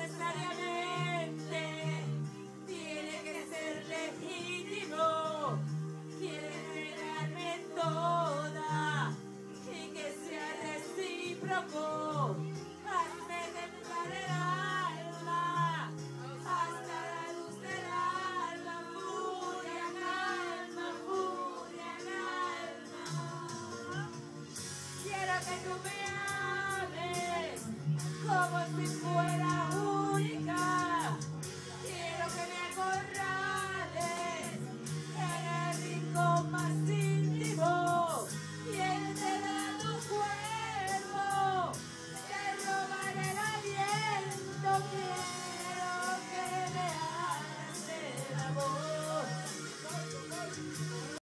necesariamente tiene que ser legítimo. Quiere darme toda y que sea recíproco. Hazme temblar el alma hasta la luz del alma. Furia, calma, furia, calma. Quiero que tú me ames como si fuera